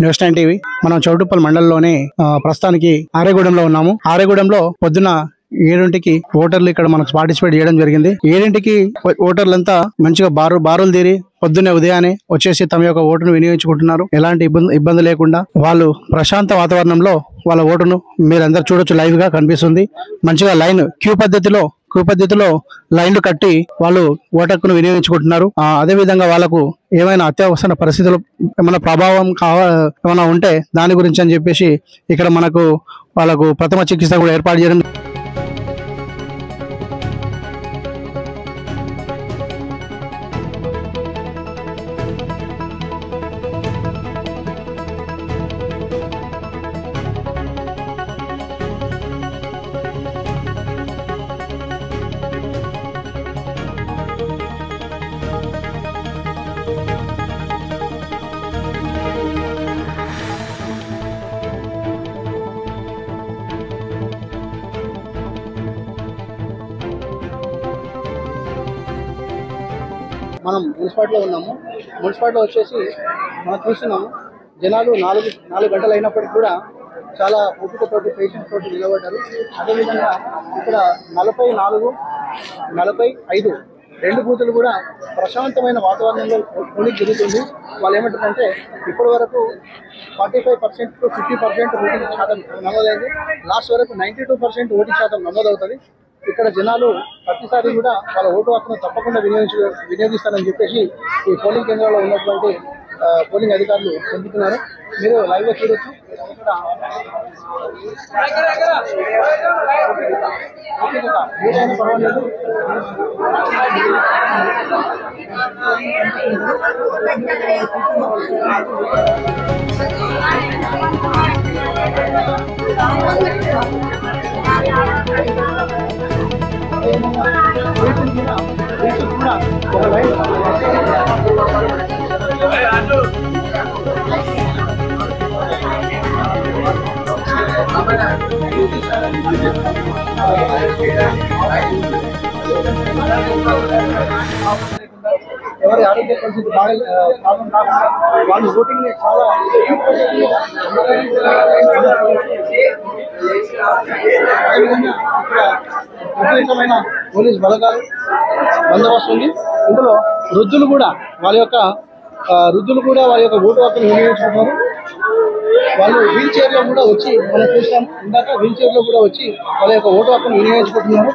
News nine TV. మనం చౌటుప్పల్ మండలంలోని ప్రస్తుతానికి ఆరేగూడెంలో ఉన్నాము. ఆరేగూడెంలో పొద్దున ఏడింటికి ఓటర్లు ఇక్కడ మనకు పార్టిసిపేట్ చేయడం జరిగింది. ఏడింటికి ఓటర్లంతా మంచిగా బారు బారులు తీరి పొద్దున్నే ఉదయాన్నే వచ్చేసి తమ యొక్క ఓటును వినియోగించుకుంటున్నారు. ఎలాంటి ఇబ్బంది ఇబ్బంది లేకుండా వాళ్ళు ప్రశాంత వాతావరణంలో వాళ్ళ ఓటును మీరందరూ చూడొచ్చు. లైవ్గా కనిపిస్తుంది. మంచిగా లైన్ క్యూ పద్ధతిలో క్యూ పద్ధతిలో లైన్లు కట్టి వాళ్ళు ఓటక్కును వినియోగించుకుంటున్నారు. అదే విధంగా వాళ్ళకు ఏమైనా అత్యవసర పరిస్థితులు ఏమైనా ప్రభావం కావ ఏమైనా ఉంటే దాని గురించి అని చెప్పేసి ఇక్కడ మనకు వాళ్ళకు ప్రథమ చికిత్స కూడా ఏర్పాటు చేయడం మనం మున్సిపాలిటీలో ఉన్నాము. మున్సిపాలిటీలో వచ్చేసి మనం చూస్తున్నాము జనాలు నాలుగు నాలుగు గంటలు అయినప్పటికీ కూడా చాలా ఓపికతోటి పేషెంట్ తోటి నిలబడ్డారు. అదేవిధంగా ఇక్కడ నలభై నాలుగు నలభై ఐదు రెండు బూతులు కూడా ప్రశాంతమైన వాతావరణంలో పోలింగ్ జరుగుతుంది. వాళ్ళు ఏమంటారంటే ఇప్పటి వరకు forty five percent to fifty percent voting శాతం నమోదైంది. లాస్ట్ వరకు నైంటీ టూ పర్సెంట్ ఓటింగ్ శాతం నమోదవుతుంది. ఇక్కడ జనాలు ప్రతిసారి కూడా వాళ్ళ ఓటు హక్కును తప్పకుండా వినియోగించు వినియోగిస్తానని చెప్పేసి ఈ పోలింగ్ కేంద్రాల్లో ఉన్నటువంటి పోలింగ్ అధికారులు చెబుతున్నారు. మీరు లైవ్లో చూడొచ్చు. ఏదైనా పర్వాలేదు. పేషెంట్ కూడా ఒక లైన్ ఎవరి ఆరోగ్య పరిస్థితి బాగా ప్రాబ్లం కాకుండా వాళ్ళు ఓటింగ్ చాలా విపరీతమైన పోలీస్ బలగాలు బందోబస్తు ఉంది. ఇందులో వృద్ధులు కూడా వాళ్ళ యొక్క వృద్ధులు కూడా వాళ్ళ యొక్క ఓటు హక్కును వినియోగించుకుంటున్నారు. వాళ్ళు వీల్ చైర్లో కూడా వచ్చి మనం చూసాం ఇందాక వీల్ చైర్లో కూడా వచ్చి వాళ్ళ యొక్క ఓటు హక్కును వినియోగించుకుంటున్నారు.